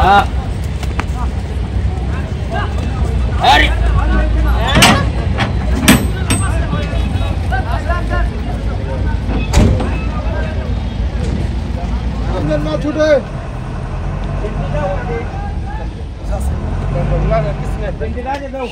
Đó. Eri. Nhân ma chút ơi. Bên kia đá đâu?